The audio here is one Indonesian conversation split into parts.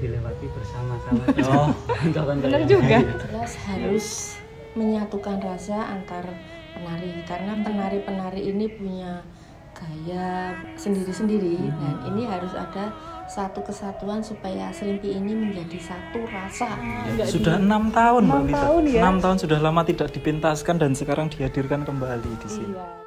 dilewati bersama-sama Oh. Bener yang juga. jelas harus menyatukan rasa antar penari karena penari-penari ini punya gaya sendiri-sendiri dan ini harus ada satu kesatuan supaya serimpi ini menjadi satu rasa. Nggak sudah di- enam tahun Enam tahun ya? Enam tahun sudah lama tidak dipintaskan dan sekarang dihadirkan kembali di sini. Iya.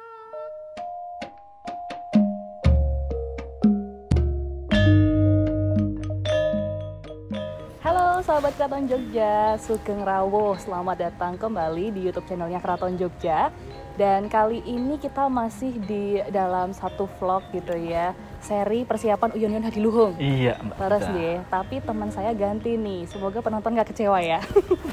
Sahabat Keraton Jogja, Sugeng Rawuh. Selamat datang kembali di YouTube channelnya Keraton Jogja. Dan kali ini kita masih di dalam satu vlog gitu ya, seri persiapan Uyon Uyon Hadiluhung. Iya, Mbak. Terus deh, tapi teman saya ganti nih. Semoga penonton gak kecewa ya.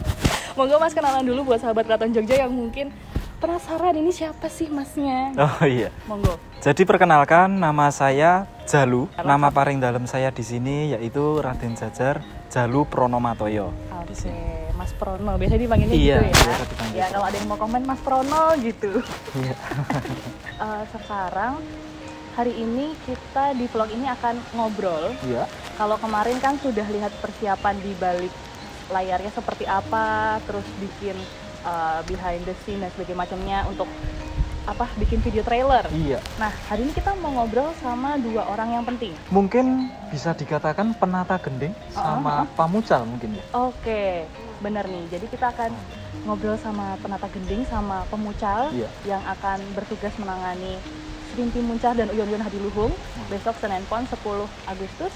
Monggo Mas kenalan dulu buat sahabat Keraton Jogja yang mungkin penasaran ini siapa sih masnya? Oh iya. Monggo. Jadi perkenalkan nama saya Jalu. Nama paling dalam saya di sini yaitu Raden Jajar Jalu Pronomatoyo. Oke, sini. Mas Prono. Biasa dipanggilnya Iya, gitu ya. dipanggil. Ya kalau ada yang mau komen Mas Prono gitu. Iya. Eh, sekarang hari ini kita di vlog ini akan ngobrol. Iya. Kalau kemarin kan sudah lihat persiapan di balik layarnya seperti apa, terus bikin eh, behind the scene dan sebagainya macamnya untuk apa bikin video trailer. Iya. Nah, hari ini kita mau ngobrol sama dua orang yang penting. Mungkin bisa dikatakan penata gending sama pamucal mungkin ya. Oke, bener nih. Jadi kita akan ngobrol sama penata gending sama pemucal Iya. yang akan bertugas menangani Serimpi Muncar dan Uyon Uyon Hadiluhung besok Senin Pon 10 Agustus.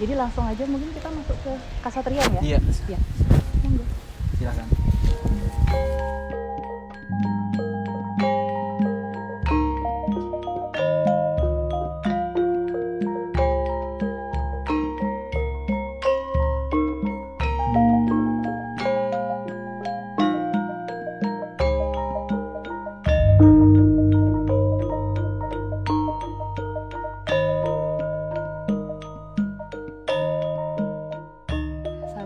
Jadi langsung aja mungkin kita masuk ke Kasatrian ya. Iya. Iya. Silakan.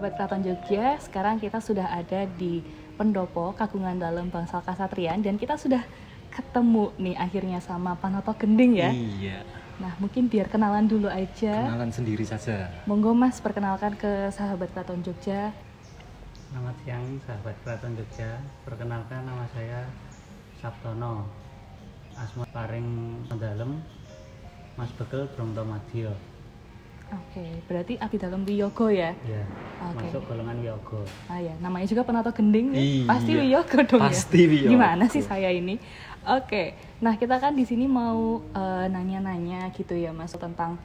Sahabat Keraton Jogja, sekarang kita sudah ada di Pendopo Kagungan Dalam Bangsal Kasatrian dan kita sudah ketemu nih akhirnya sama Panoto Gending ya. Iya. Nah, mungkin biar kenalan dulu aja. Kenalan sendiri saja. Monggo Mas perkenalkan ke sahabat Keraton Jogja. Selamat siang sahabat Keraton Jogja. Perkenalkan nama saya Sabtono. Asma paring dalem Mas Bekel Brongto Madya. Oke, berarti abdi dalam Wiyogo ya? Ya, Oke. masuk golongan Yogo. Ah ya, namanya juga Penato Gending ya? Iya. Pasti Wiyogo dong Pasti ya? Wiyogo. Gimana sih saya ini? Oke, nah kita kan di sini mau eh, nanya-nanya gitu ya mas tentang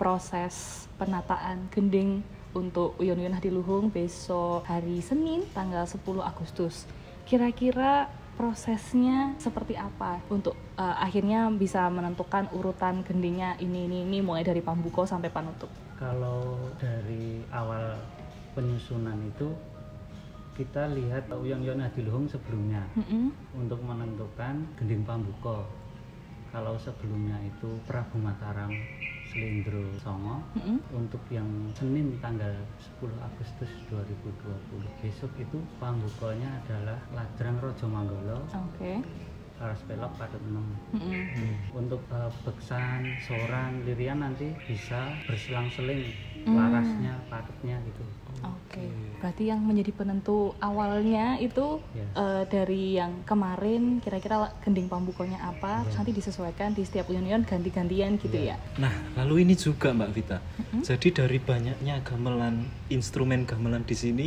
proses penataan gending untuk Uyon Uyon Hadiluhung besok hari Senin tanggal 10 Agustus. Kira-kira prosesnya seperti apa untuk eh, akhirnya bisa menentukan urutan gendingnya ini ini ini mulai dari pambuko sampai panutup. Kalau dari awal penyusunan itu kita lihat Uyang Yon Hadiluhung sebelumnya Mm-mm. untuk menentukan gending pambuko. Kalau sebelumnya itu Prabu Mataram Selindro Songo Mm-mm. untuk yang Senin tanggal 10 Agustus 2020 besok itu pambukonya adalah Ladrang Rojo Manggolo Oke. Laras Pelok Patut 6 Mm-mm. untuk eh, beksan, soran, lirian nanti bisa berselang-seling Hmm. Larasnya, patutnya gitu. Oke, berarti yang menjadi penentu awalnya itu Ya. eh, dari yang kemarin kira-kira gending pambukonya apa, terus Ya. nanti disesuaikan di setiap union ganti-gantian gitu ya. Nah, lalu ini juga Mbak Vita. Jadi dari banyaknya gamelan instrumen gamelan di sini,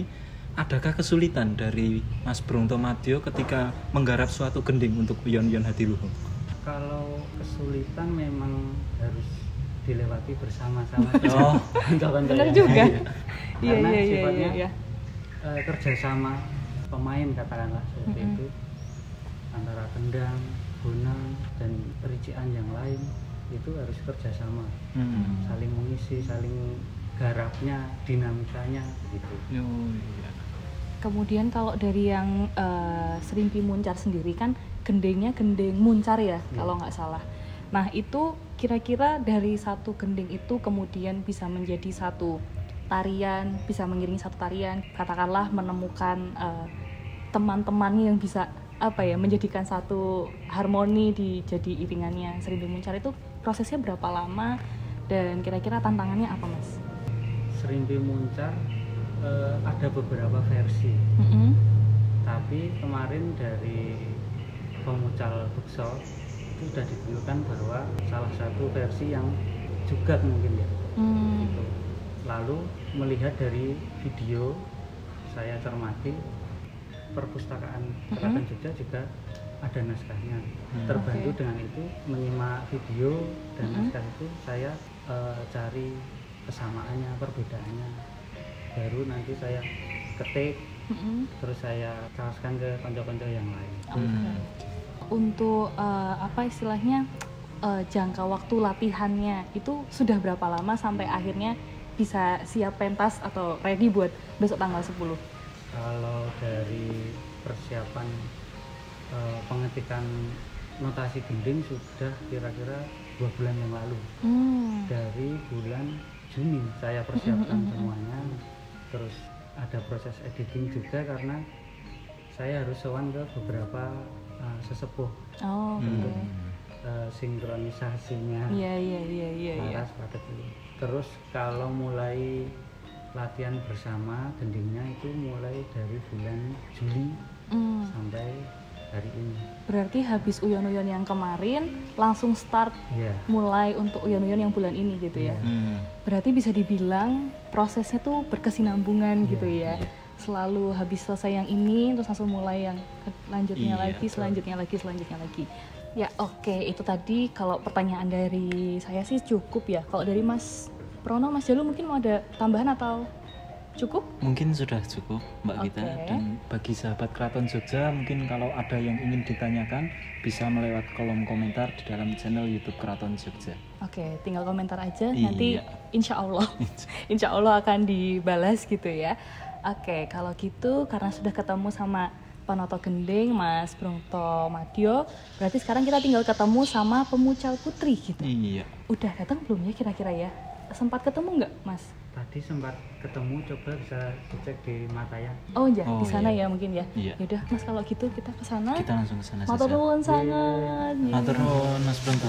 adakah kesulitan dari Mas Brongto Madyo ketika menggarap suatu gending untuk Uyon Uyon Hadiluhung? Kalau kesulitan memang harus dilewati bersama-sama. Oh. Bener yang juga. Iya Karena iya iya sifatnya iya. iya. eh, kerjasama pemain katakanlah seperti Mm-mm. itu antara kendang, bonang dan perician yang lain itu harus kerjasama Hmm. saling mengisi saling garapnya dinamikanya gitu Oh, iya. Kemudian kalau dari yang eh, serimpi muncar sendiri kan gendingnya gending muncar ya kalau nggak salah. Nah itu kira-kira dari satu gending itu kemudian bisa menjadi satu tarian, bisa mengiringi satu tarian. Katakanlah menemukan eh, teman-temannya yang bisa apa ya menjadikan satu harmoni di jadi iringannya serimpi muncar itu prosesnya berapa lama dan kira-kira tantangannya apa mas? serimpi muncar eh, ada beberapa versi Mm-mm. tapi kemarin dari pemucal bekso itu sudah ditentukan bahwa salah satu versi yang juga mungkin ya Hmm. gitu. lalu melihat dari video saya cermati perpustakaan Keraton Jogja juga ada naskahnya Hmm. terbantu Oke. dengan itu menyimak video dan Mhm. naskah itu saya eh, cari kesamaannya perbedaannya baru nanti saya ketik Mm-mm. terus saya jelaskan ke konco-konco yang lain Hmm. Untuk eh, apa istilahnya eh, jangka waktu latihannya itu sudah berapa lama sampai akhirnya bisa siap pentas atau ready buat besok tanggal 10? kalau dari persiapan eh, pengetikan notasi gending sudah kira-kira dua bulan yang lalu Hmm. dari bulan Juni saya persiapkan Mm, mm, mm, mm. semuanya terus ada proses editing juga karena saya harus sowan ke beberapa uh, sesepuh Oh, oke. Hmm. uh, sinkronisasinya Iya, iya, iya, iya, iya. pada dulu terus kalau mulai latihan bersama gendingnya itu mulai dari bulan Juli Hmm. sampai hari ini Berarti habis uyon-uyon yang kemarin langsung start ya mulai untuk uyon-uyon yang bulan ini gitu ya. Iya. Hmm. Berarti bisa dibilang prosesnya tuh berkesinambungan Iya, gitu ya. Selalu habis selesai yang ini terus langsung mulai yang selanjutnya Iya, lagi, selanjutnya lagi, selanjutnya lagi. Ya oke, itu tadi kalau pertanyaan dari saya sih cukup ya. Kalau dari Mas Prono, Mas Jalu mungkin mau ada tambahan atau cukup? Mungkin sudah cukup Mbak Vita Oke. dan bagi sahabat Keraton Jogja mungkin kalau ada yang ingin ditanyakan bisa melewat kolom komentar di dalam channel YouTube Keraton Jogja. Oke, tinggal komentar aja Iya. nanti insya Allah, insya Allah akan dibalas gitu ya. Oke, kalau gitu karena sudah ketemu sama Panoto Gending, Mas Brungto Madio, berarti sekarang kita tinggal ketemu sama pemucal putri gitu. Iya. Udah datang belum ya kira-kira ya? Sempat ketemu nggak, Mas? tadi sempat ketemu coba bisa dicek di mata ya Oh iya, Oh, di sana iya. ya mungkin ya. Iya. Yaudah, Mas kalau gitu kita ke sana. Kita langsung ke sana Matur saja. nuwun sangat. Matur nuwun Mas Bronto.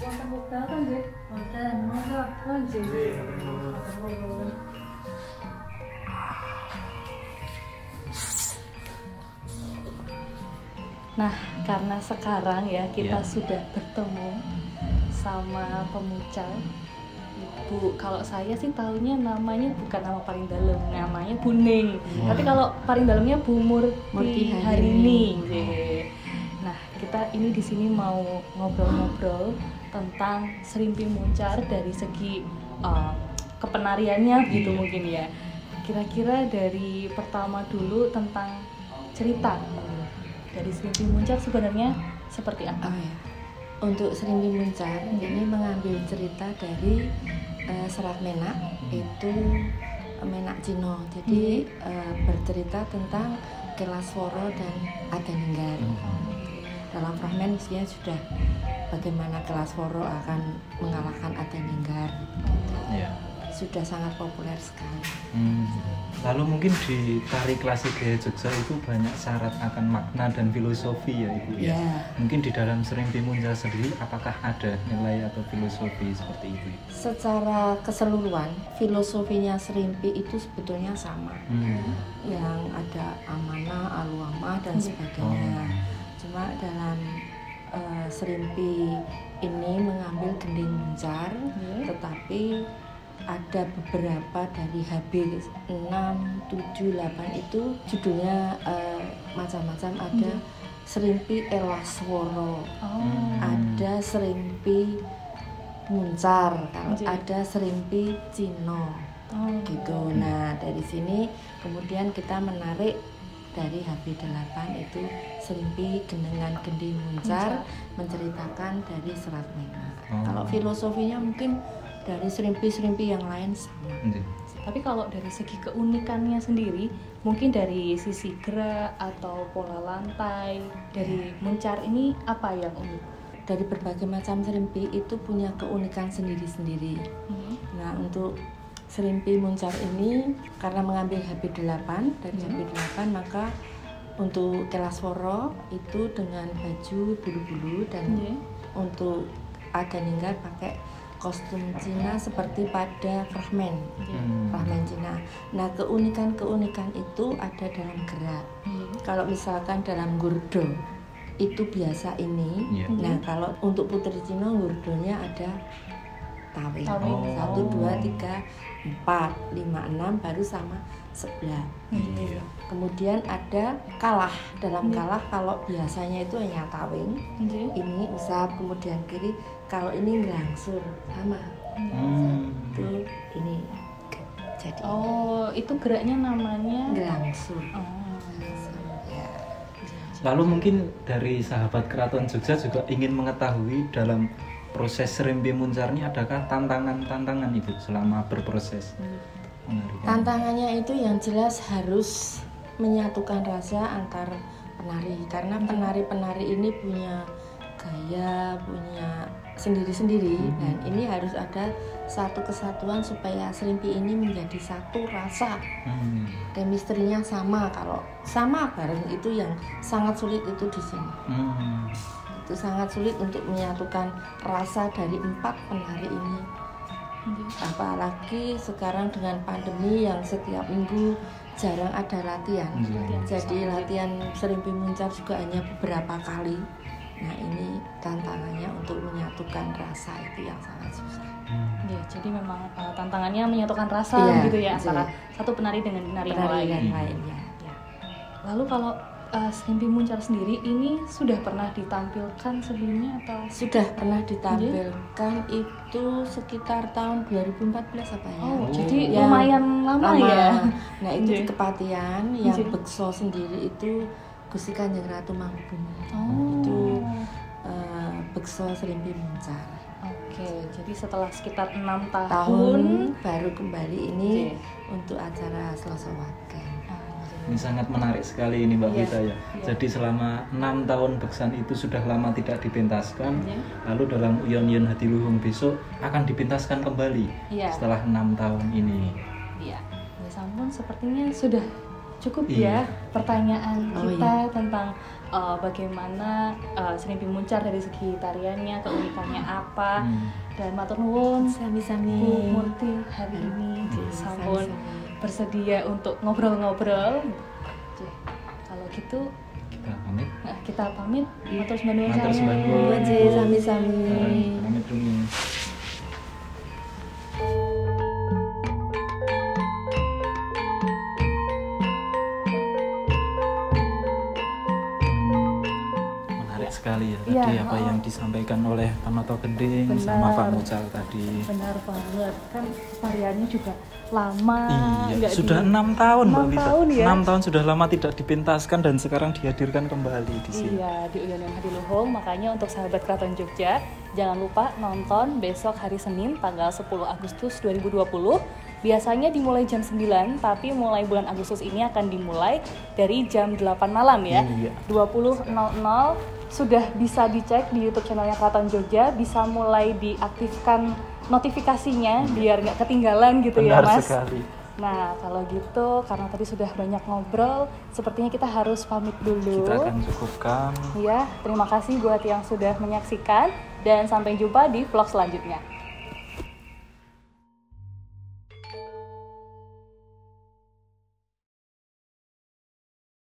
Wonten wekdal kan nggih? Wonten, monggo. Nggih. Nuwun. Nah, karena sekarang ya kita Iya. sudah bertemu sama pemucal Ibu, kalau saya sih tahunya namanya bukan nama paling dalam, namanya Buning. Tapi kalau paling dalamnya Bu Murti, Murti Harini. Harini. Kita ini di sini mau ngobrol-ngobrol tentang serimpi muncar dari segi uh, kepenariannya gitu Iya. mungkin ya. Kira-kira dari pertama dulu tentang cerita dari serimpi muncar sebenarnya seperti apa? Oh ya. Untuk Serimpi Muncar ini mengambil cerita dari eh, Serat Menak itu eh, Menak Cino. Jadi eh, bercerita tentang Kelasworo dan Adaninggar. Dalam fragmen isinya sudah bagaimana Kelasworo akan mengalahkan Adaninggar. Ya. Sudah sangat populer sekali. Hmm. Lalu mungkin di tari klasik gaya Jogja itu banyak syarat akan makna dan filosofi ya Ibu ya. Ya. Mungkin di dalam Serimpi Muncar sendiri apakah ada nilai atau filosofi seperti itu? Ibu? Secara keseluruhan filosofinya Serimpi itu sebetulnya sama. Hmm. yang ada amanah, aluamah dan Iya. sebagainya. Oh. Cuma dalam eh, serimpi ini mengambil gending muncar, Iya. tetapi ada beberapa dari HB 6, 7, 8 itu judulnya eh, macam-macam ada Iya. serimpi Elasworo, Oh. ada serimpi muncar, kalau ada serimpi Cino. Oh, gitu. Nah, dari sini kemudian kita menarik dari HB8 itu serimpi gendengan gending muncar menceritakan dari serat merah. Oh. Kalau filosofinya mungkin dari serimpi-serimpi yang lain sama. Tapi kalau dari segi keunikannya sendiri, mungkin dari sisi gerak atau pola lantai dari muncar ini apa yang unik? Dari berbagai macam serimpi itu punya keunikan sendiri-sendiri. Hmm. Nah, untuk serimpi muncar ini karena mengambil HB8 dari Hmm. HB8 maka untuk kelasworo itu dengan baju bulu-bulu dan Iya. untuk ada ninggal pakai kostum Cina seperti pada fragmen Iya. Hmm. fragmen Cina. Nah, keunikan-keunikan itu ada dalam gerak. Iya. Kalau misalkan dalam gurdo itu biasa ini. Iya. Nah, kalau untuk putri Cina gurdonya ada tawing. Tawing. Oh. Satu, dua, tiga, empat, lima, enam, baru sama sebelah. Iya. Kemudian ada kalah. Dalam Iya. kalah kalau biasanya itu hanya tawing. Iya. Ini usap kemudian kiri. Kalau ini ngelangsur sama. Hmm. Itu ini jadi Oh, itu geraknya namanya ngelangsur. Oh. Lalu mungkin dari sahabat keraton Jogja juga ingin mengetahui dalam proses serimpi muncar ini adakah tantangan-tantangan ibu selama berproses menarikan? Tantangannya itu yang jelas harus menyatukan rasa antar penari karena penari-penari ini punya gaya, punya sendiri-sendiri dan ini harus ada satu kesatuan supaya serimpi ini menjadi satu rasa. Hmm. Chemistry-nya sama kalau sama bareng itu yang sangat sulit itu di sini. Hmm. Itu sangat sulit untuk menyatukan rasa dari empat penari ini. Iya. Apalagi sekarang dengan pandemi yang setiap minggu jarang ada latihan. Hmm. Jadi latihan serimpi muncar juga hanya beberapa kali. Nah ini tantangannya untuk menyatukan rasa itu yang sangat susah. Hmm. Iya, jadi memang uh, tantangannya menyatukan rasa Iya, gitu ya antara satu penari dengan penari yang Penari lain. yang lainnya. Ya. Lalu kalau uh, Serimpi Muncar sendiri ini sudah pernah ditampilkan sebelumnya atau Sudah pernah ditampilkan itu sekitar tahun 2014 apa ya? Oh, Oh. jadi Yang lumayan lama, lama. ya. Nah itu Iya. di Kepatian yang Iya. bekso sendiri itu Gusti Kanjeng Ratu Mangkubumo. Oh. Itu eh, bekso serimpi muncar. Oke, jadi setelah sekitar enam tahun, Tahun baru kembali ini Oke. untuk acara Selasa Wagen. Ini sangat menarik sekali ini Mbak Iya, Vita ya. iya. Jadi selama enam tahun beksan itu sudah lama tidak dipentaskan. Iya. Lalu dalam Uyon Uyon Hati Luhung besok akan dipentaskan kembali Iya. setelah enam tahun ini. Iya. Ya sampun, sepertinya sudah cukup Iya. ya pertanyaan Oh, kita tentang uh, bagaimana uh, Serimpi Muncar dari segi tariannya, keunikannya apa, Hmm. dan matur nuwun Sami-sami. Murti hari ini Hmm, sampun sami-sami. Bersedia untuk ngobrol-ngobrol. Oke, Kalau gitu Kita pamit. nah, kita pamit. Matur sembah Matur sembah nuwun. nuwun. Oke, sami-sami. Pamit dulu. Ya Iya, tadi apa oh. yang disampaikan oleh Panoto Gending Benar. sama Pak Mucal tadi. Benar banget kan variannya juga lama. Iya, sudah di- enam tahun Mbak Enam Vita. tahun ya. Tahun sudah lama tidak dipentaskan dan sekarang dihadirkan kembali di sini. Iya, di Uyan yang Hadiluhung. Makanya untuk sahabat Keraton Jogja, jangan lupa nonton besok hari Senin tanggal 10 Agustus 2020. Biasanya dimulai jam 9, tapi mulai bulan Agustus ini akan dimulai dari jam 8 malam ya. Iya. 20.00 sudah bisa dicek di YouTube channelnya Keraton Jogja, bisa mulai diaktifkan notifikasinya biar nggak ketinggalan gitu ya Benar Mas. sekali. Nah, kalau gitu karena tadi sudah banyak ngobrol, sepertinya kita harus pamit dulu. Kita akan cukupkan. Ya, terima kasih buat yang sudah menyaksikan dan sampai jumpa di vlog selanjutnya.